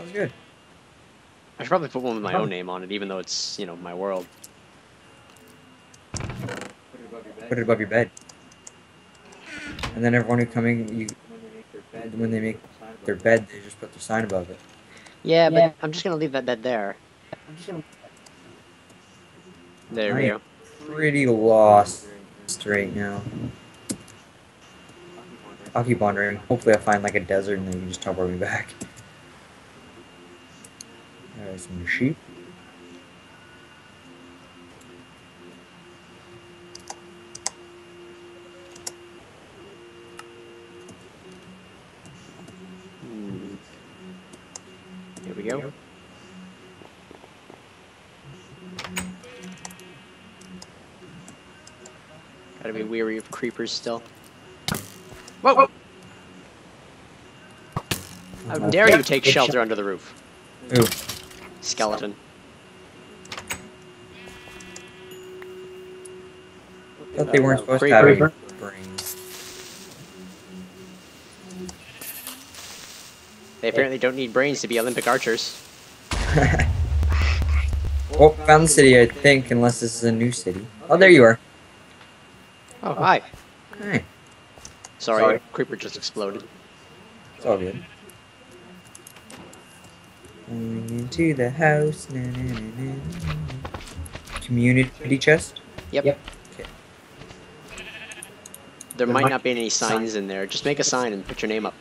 Sounds good. I should probably put one with my own name on it, even though it's you know my world. Put it above your bed. And then everyone who coming, you, when they make their bed, they just put their sign above it. Yeah, but Yeah. I'm just gonna leave that bed there. Gonna... There we I go. am pretty lost right now. I'll keep wandering. Hopefully, I'll find like a desert and then you can just teleport me back. There's some sheep. Hmm. Here we go. Gotta be weary of creepers still. Whoa! How dare you take shelter under the roof, Ooh, skeleton? thought they weren't supposed to have brains. They apparently don't need brains to be Olympic archers. oh, found the city, I think, unless this is a new city. Oh, there you are. Oh, hi. Hey, Sorry, Sorry. creeper just exploded. it's all good. Going into the house. Na, na, na, na, na. Community chest. Yep. Yep. There might not be any signs in there. Just make a sign and put your name up.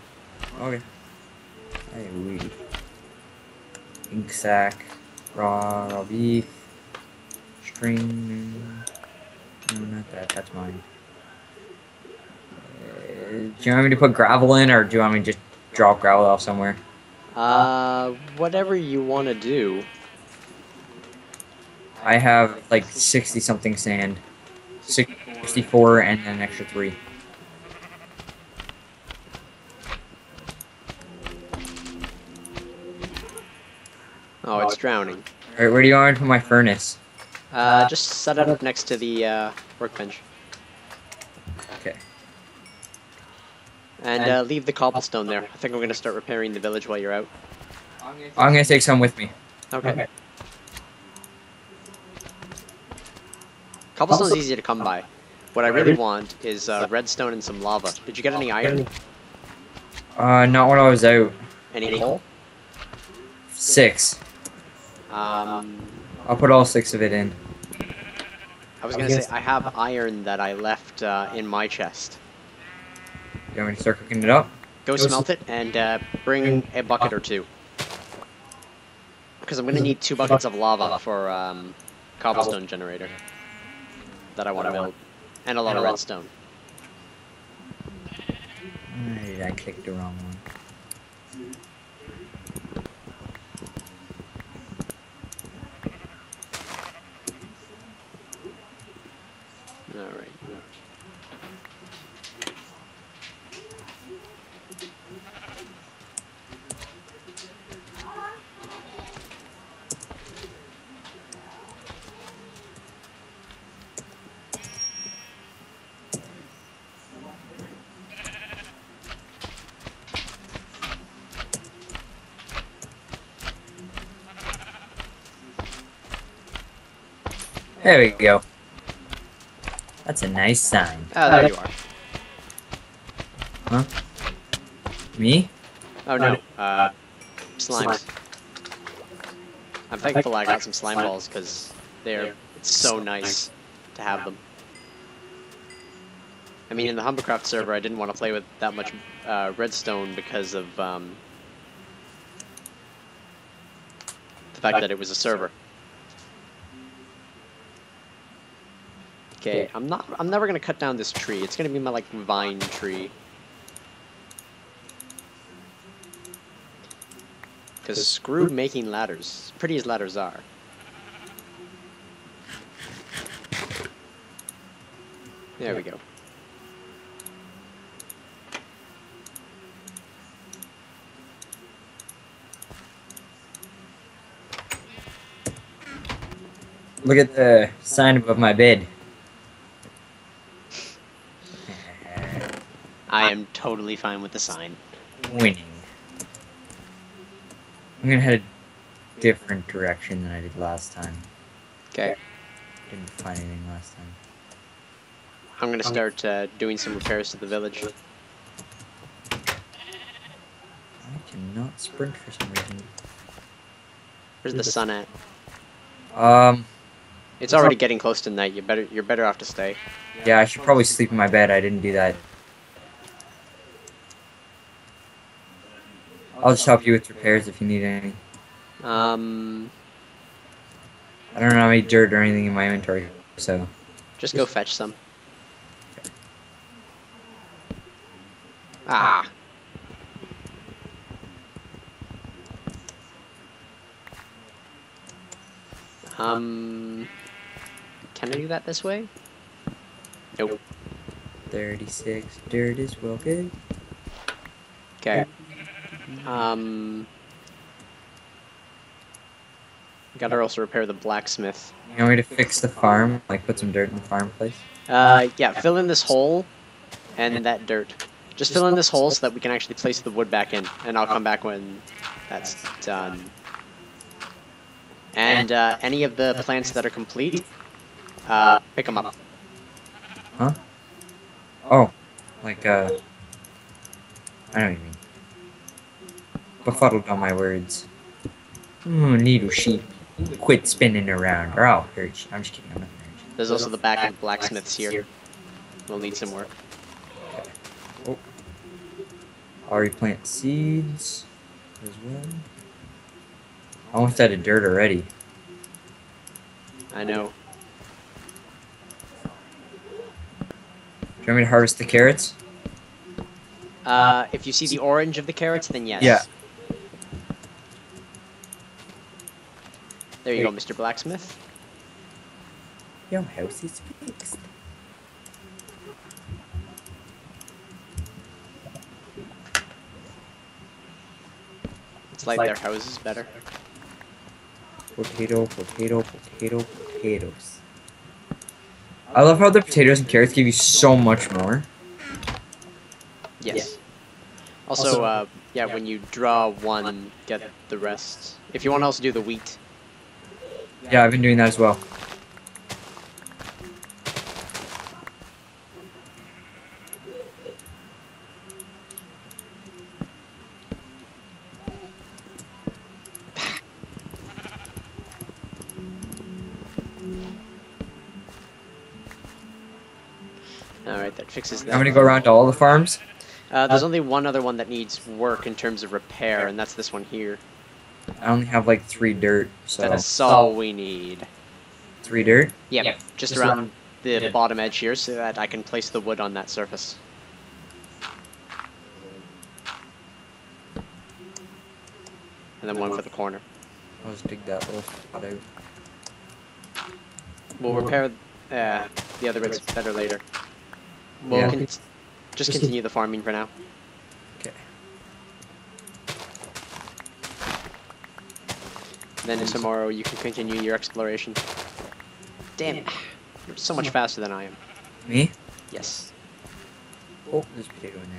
Okay. Hey, weed. Ink sac. Raw, raw beef. String. No, not that. That's mine. Uh, do you want me to put gravel in, or do you want me to just drop gravel off somewhere? Uh, whatever you want to do. I have like 60 something sand. 64 and then an extra 3. Oh, it's drowning. Alright, where do you want to put my furnace? Uh, just set it up next to the uh, workbench. Okay. And uh, leave the cobblestone there. I think we're gonna start repairing the village while you're out. I'm gonna take some with me. Okay. Okay. Cobblestone's easy to come by. What I really want is uh, redstone and some lava. Did you get any iron? Uh, not when I was out. Any coal? Six. Um, I'll put all six of it in. I was gonna say I have iron that I left uh, in my chest. You want me to start cooking it up? Go smelt it and uh, bring a bucket or two. Because I'm gonna need two buckets of lava for um, cobblestone generator that I want to build, and a lot of redstone. Why I clicked the wrong one? All right. There we go. That's a nice sign. Ah, there you are. Huh? Me? Oh no, uh, slimes. I'm thankful I got some slime balls because they're so nice to have them. I mean, in the Humbercraft server, I didn't want to play with that much uh, redstone because of um, the fact that it was a server. Okay, I'm not. I'm never gonna cut down this tree. It's gonna be my like vine tree. Because screw making ladders, pretty as ladders are. There we go. Look at the sign above my bed. I am totally fine with the sign. Winning. I'm gonna head a different direction than I did last time. Okay. Didn't find anything last time. I'm gonna start uh, doing some repairs to the village. I cannot sprint for some reason. Where's the sun at? Um, It's already getting close to night. You better you're better off to stay. yeah, I should probably sleep in my bed. I didn't do that. I'll just help you with repairs if you need any. Um, I don't have any dirt or anything in my inventory, so just go fetch some. Ah. Um, can I do that this way? Nope. 36 dirt is well good. Okay. Um, gotta also repair the blacksmith. You want me to fix the farm? Like put some dirt in the farm place? Uh, yeah, fill in this hole and that dirt. Just fill in this hole so that we can actually place the wood back in, and I'll come back when that's done. And uh, any of the plants that are complete, uh, pick them up. Huh? Oh, like uh, I don't you mean. Befuddled on my words. Ooh, needle sheep. Quit spinning around, or I'll hurt you. I'm just kidding. I'm not hurt you. There's also the back of blacksmiths here. We'll need some work. I'll replant seeds as well. I almost out of dirt already. I know. Do you want me to harvest the carrots? Uh, if you see the orange of the carrots, then yes. Yeah. There you go, Mr. Blacksmith. Your house is fixed. Let's light their houses better. Potato, potato, potato, potatoes. I love how the potatoes and carrots give you so much more. Yes. Also, uh, yeah, when you draw one, get the rest. If you want to also do the wheat. Yeah, I've been doing that as well. Alright, that fixes I'm gonna go around to all the farms. Uh, there's only one other one that needs work in terms of repair, and that's this one here. I only have like three dirt, so That's all we need. three dirt. Yep, just around the bottom edge here so that I can place the wood on that surface. And then one for the corner. I'll just dig that little spot out. We'll repair uh, the other bits better later. We'll Yeah. con- just continue the farming for now. Okay. Then tomorrow you can continue your exploration. Damn it. You're so much faster than I am. Me? Yes. Oh, there's a potato in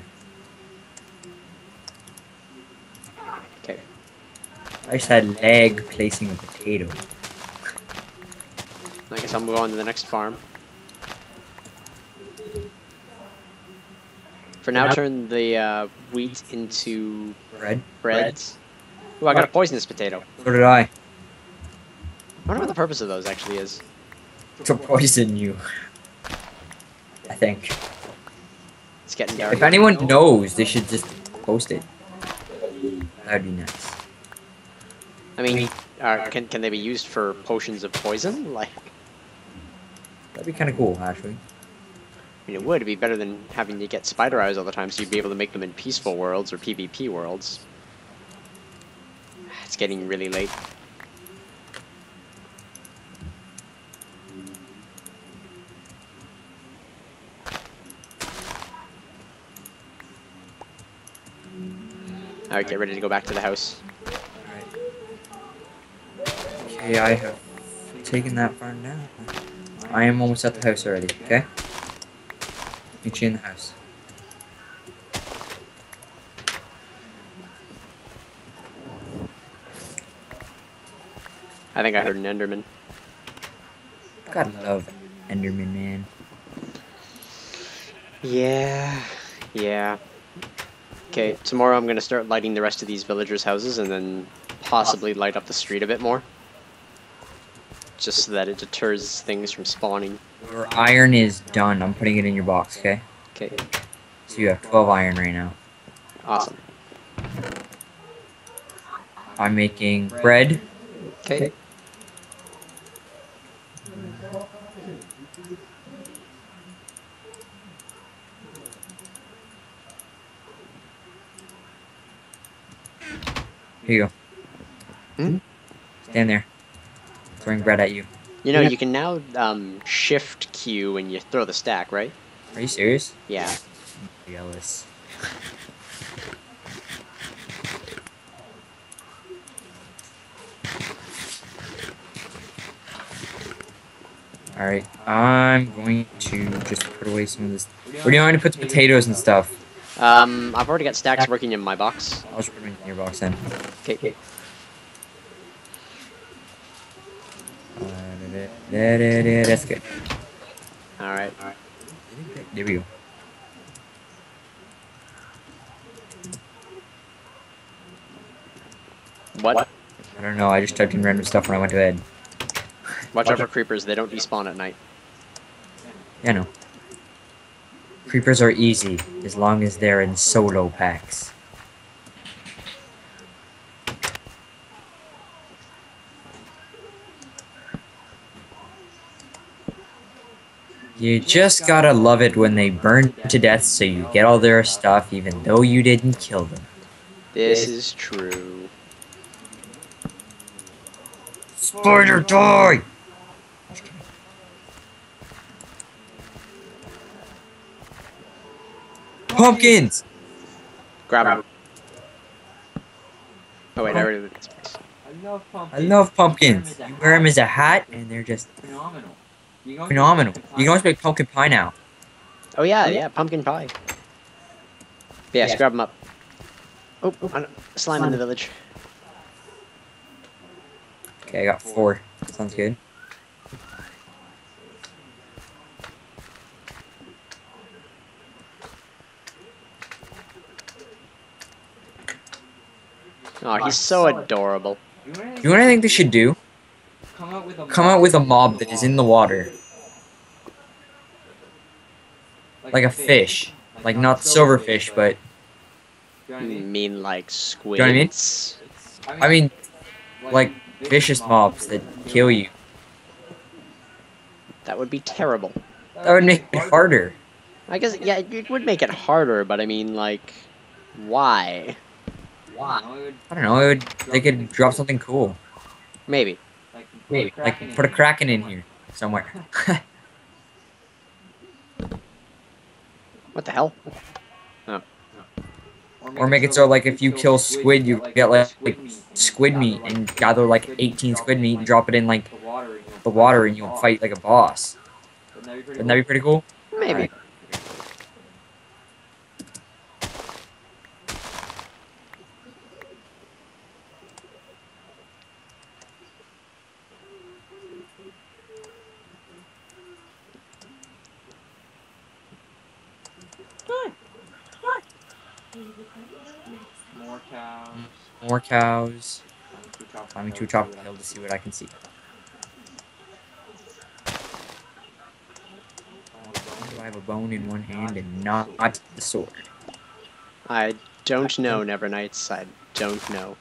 there. Okay. I just had lag placing a potato. I guess I'll move on to the next farm. For now, turn the uh, wheat into Bread. breads. Ooh, I got a poisonous potato. So did I. I wonder what the purpose of those actually is. To poison you. I think. It's getting dark. If anyone knows, they should just post it. That'd be nice. I mean, uh, can can they be used for potions of poison? Like, That'd be kind of cool, actually. I mean, it would be better than having to get spider eyes all the time, so you'd be able to make them in peaceful worlds or PvP worlds. It's getting really late. Alright, get ready to go back to the house. Okay, I have taken that far now. I am almost at the house already, okay? Meet you in the house. I think I heard an Enderman. Gotta love Enderman, man. Yeah, yeah. Okay, tomorrow I'm gonna start lighting the rest of these villagers' houses and then possibly light up the street a bit more. Just so that it deters things from spawning. Your iron is done. I'm putting it in your box, okay? Okay, So you have 12 iron right now. awesome. I'm making bread. Okay. Here you go. Hmm? Stand there. Throwing bread at you. You know, you can now um, shift Q when you throw the stack, right? Are you serious? Yeah. Jealous. Alright, I'm going to just put away some of this. Where do you want me to put the potatoes and stuff? Um, I've already got stacks working in my box. I'll just put them in your box then. Okay. Uh, da- da- da- da- That's good. Alright. All right. There we go. What? I don't know, I just typed in random stuff when I went to bed. Watch out for creepers. They don't despawn at night. Yeah, no. Creepers are easy, as long as they're in solo packs. You just gotta love it when they burn to death so you get all their stuff even though you didn't kill them. This is true. Spider die! Pumpkins! Grab them. Oh wait, I already did this. I love pumpkins. I love pumpkins. You wear them as a hat and they're just phenomenal. You go phenomenal. You can always make pumpkin pie now. Oh yeah, yeah, pumpkin pie. Yeah, Yeah. grab them up. Oh, oh. I don't- slime in the village. Okay, I got four. Sounds good. Oh, he's so adorable. You know You know what I think they should do? Come out with a Come out with a mob that is in the water. Like a fish. Like not silverfish, but You I mean? Mean like squids. know what I mean? I mean like vicious mobs that kill you. That would be terrible. That would make it harder. I guess yeah, it- it would make it harder, but I mean like, why? Why? You know, it would, I don't know, it would they could drop something cool. Maybe. like, Maybe. put a Like kraken put a in. kraken in here somewhere. What the hell? or make it so like if you kill squid you get like, like squid meat and gather like 18 squid meat and drop it in like the water. and you'll the water and you'll fight like a boss. Wouldn't that be pretty Wouldn't that be pretty cool? Maybe. More cows. More cows. Climbing Climbing to a top of the hill to see what I can see. Do I have a bone in one hand and not the sword? I don't know, Nevernights. I don't know.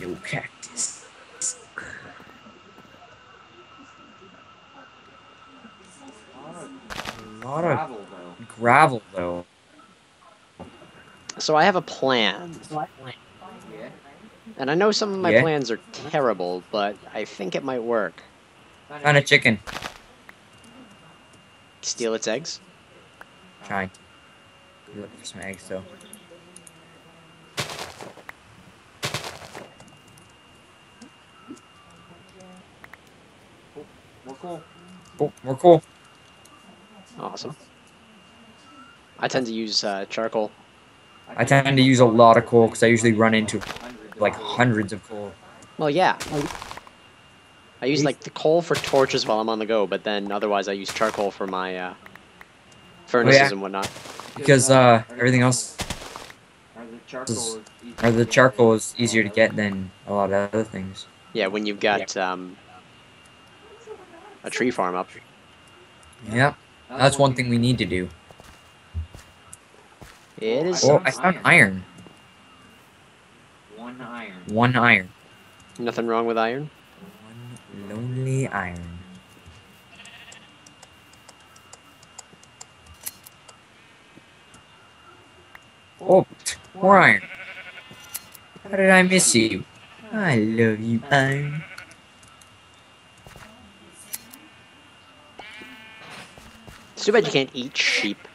No cactus. A lot of Gravel though. gravel though. So I have a plan, Yeah. and I know some of my Yeah? plans are terrible, but I think it might work. Found a chicken. Steal its eggs? Trying. Looking for some eggs though. More cool. Oh, more cool. Awesome. I tend to use uh, charcoal. I tend to use a lot of coal because I usually run into like hundreds of coal. Well, yeah. I use like the coal for torches while I'm on the go, but then otherwise I use charcoal for my uh, furnaces and whatnot. Because uh, everything else, Or the charcoal is or the charcoal is easier to get than a lot of other things. Yeah, when you've got um, a tree farm up. Yep, that's one thing we need to do. It is. Oh, I found iron. One iron. One iron. Nothing wrong with iron. One lonely iron. Oh, more iron. How did I miss you? I love you, iron. It's too bad you can't eat sheep.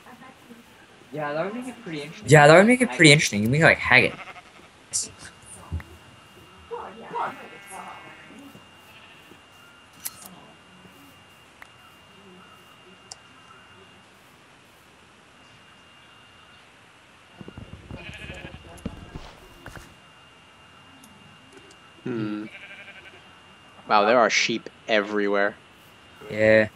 Yeah, that would make it pretty interesting. Yeah, that would make it pretty interesting. You make like Haggett. Hmm. Wow, there are sheep everywhere. Yeah,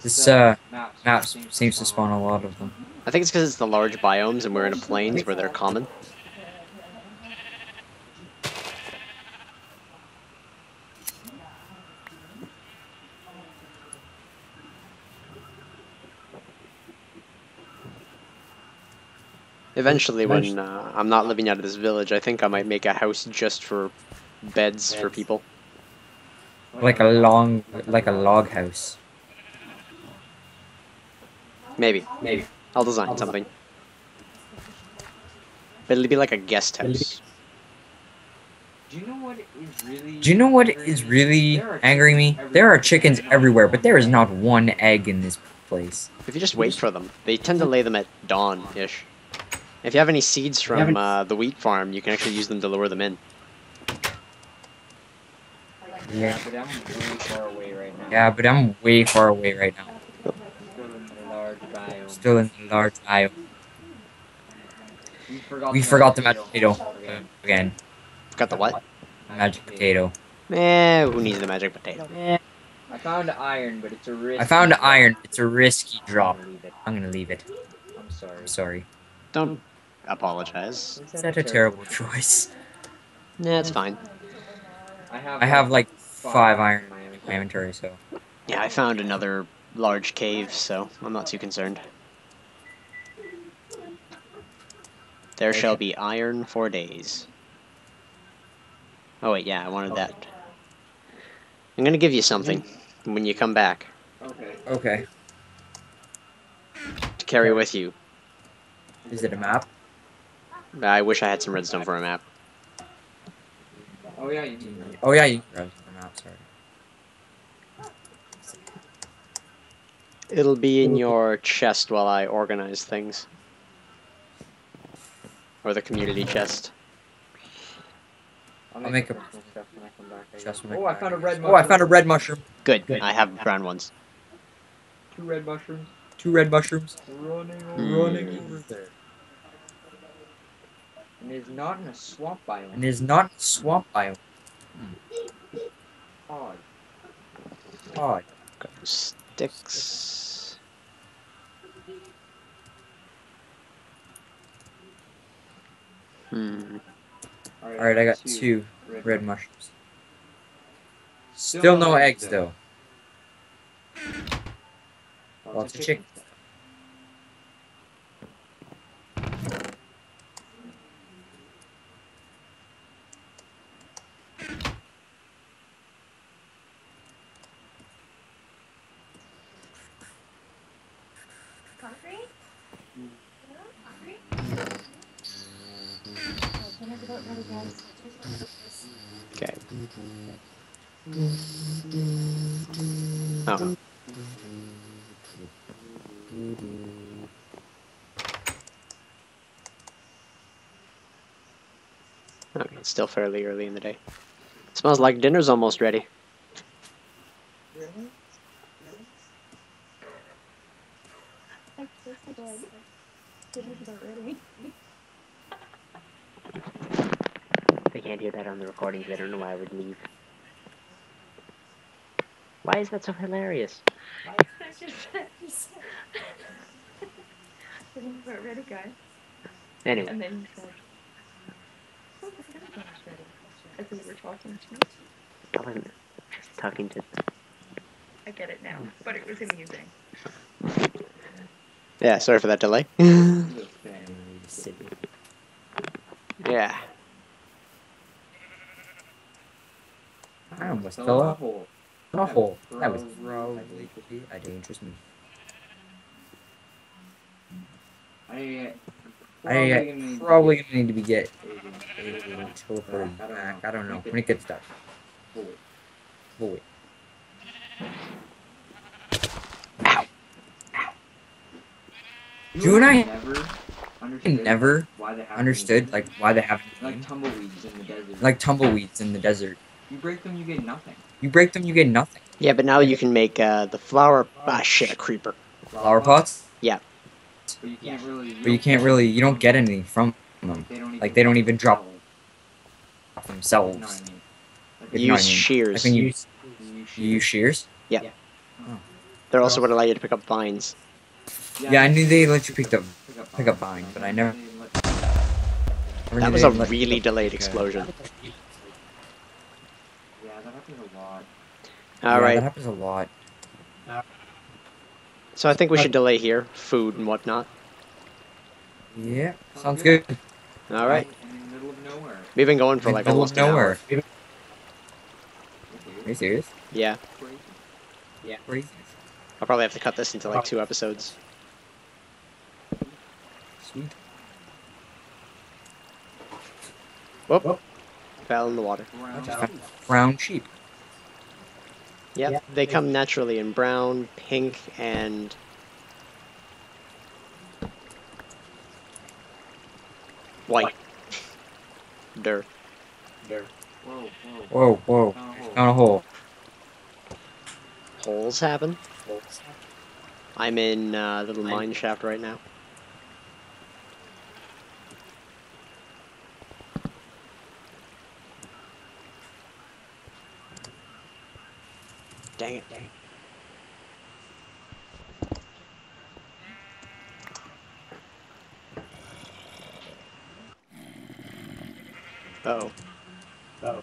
this uh map map seems to spawn a lot of them. I think it's because it's the large biomes and we're in a plains where they're common. Eventually, when uh, I'm not living out of this village, I think I might make a house just for beds for people. Like a long, like a log house. Maybe, maybe. I'll design something. But it'll be like a guest house. Do you know what is really? Do you know what is really angering me? There are chickens everywhere, but there is not one egg in this place. If you just wait for them, they tend to lay them at dawn-ish. If you have any seeds from uh, the wheat farm, you can actually use them to lure them in. Yeah, but I'm way far away right now. Yeah, but I'm way far away right now. Still in the large biome. Still in the large aisle. We forgot. We the forgot the magic potato again. uh, again. Got the what? Magic potato. Eh, who needs the magic potato? Eh. I found iron, but it's a risk. I found iron. It's a risky drop. I'm gonna leave it. I'm gonna leave it. I'm sorry. I'm sorry. Don't apologize. Is that a terrible choice? Nah, it's fine. I have. I have like five iron in my in inventory. my inventory, so. Yeah, I found another large cave, so I'm not too concerned. There shall be iron for days. Oh wait, yeah, I wanted oh. that. I'm gonna give you something when you come back Okay. Okay. to carry with you. Is it a map? I wish I had some redstone for a map. Oh yeah, you need that. Oh yeah, you can grab the map. Sorry. It'll be in your chest while I organize things. Or the community chest. I'll I'll make a- personal stuff when I come back. Chest guess. when I Oh, I found a back. red. Oh, I found a red mushroom. Good, Good. I have brown ones. Two red mushrooms. Two red mushrooms. Running over, Hmm. running over there. And it's not in a swamp biome. And is not swamp biome. Odd. Odd. Got sticks. Hmm. Alright, I got two red mushrooms. Still no eggs though. Lots of chicken. Concrete? Still fairly early in the day. Smells like dinner's almost ready. I kissed the dog. Dinner's about ready. They can't hear that on the recordings. They don't know why I would leave. Why is that so hilarious? Dinner's about ready, guys. Anyway, And then you said, "Oh, the dinner's almost ready." As we were talking to me. I wasn't just talking to. I get it now, but it was amusing. Yeah, sorry for that delay. Yeah. I almost So fell off awful. a hole. That was Bro. probably a dangerous move. I I uh, gonna need to probably gonna need to be get Aiden. a teleported I don't know. I don't know. When it gets dark. Boy. Boy. You and I never understood never why they understood like why they have like tumbleweeds in the desert. like tumbleweeds in the desert. you break them, you get nothing. You break them, you get nothing. Yeah, but now you can make uh, the flower. Ah, shit, a creeper. Flower pots, Yeah. But you can't really. but you can't really. You don't get anything from them They Like, they don't even drop themselves. themselves. You know I mean? Like, If Use not, I mean, shears. Like when you you use you use shears. Oh. They're also what allow you to pick up vines. Yeah, I knew they let you pick them. pick up pick up vines, vines, but I never- they let- That was a really delayed explosion. Yeah, that happens a lot. All yeah, right, That happens a lot. so I think we should delay here, food and whatnot. Yeah, sounds good. All right, In the middle of nowhere. we've been going for like almost of an hour. nowhere. Are you serious? Yeah, crazy. Crazy. I'll probably have to cut this into like two episodes. Sweet. Whoop, fell in the water. Brown just found Brown sheep. Yep, they come naturally in brown, pink, and white. Dirt. Whoa, whoa. Whoa, whoa. Found a hole. Found a hole. Holes happen. I'm in uh, a little mine shaft right now. Dang it. Uh oh. Oh.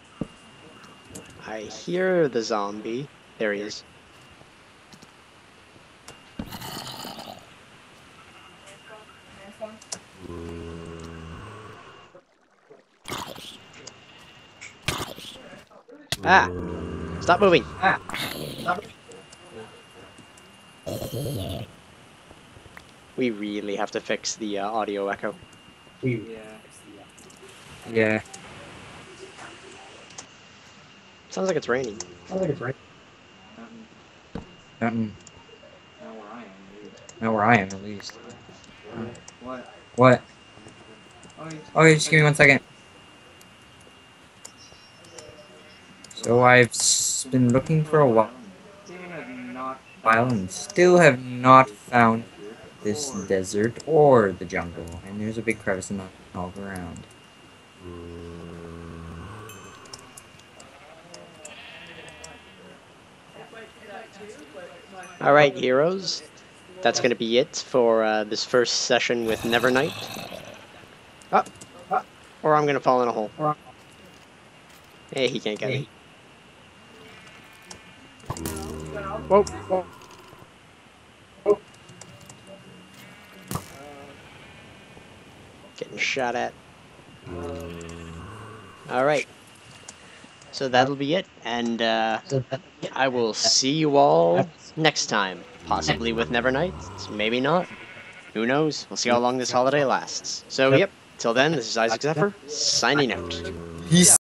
I hear the zombie. There he is. Ah! Stop moving! Ah! We really have to fix the uh, audio echo. Yeah. Yeah. Sounds like it's raining. Um, Nothing. not where I am, dude. Not where I am, at least. What? What? Oh, you Oh, just give me one second. So I've s- been looking for a whi- Still have not while and still have not found this desert or the jungle. And there's a big crevice in the all ground. Alright, heroes. That's gonna be it for uh, this first session with Nevernight. Up, ah, up, ah. or I'm gonna fall in a hole. Hey, eh, he can't get me. Whoa, whoa. Getting shot at. Alright. So that'll be it, and uh, I will see you all next time. Possibly with Never Nights, maybe not. Who knows? We'll see how long this holiday lasts. So, yep, till then, this is Isaac Zephyr, signing out. Peace.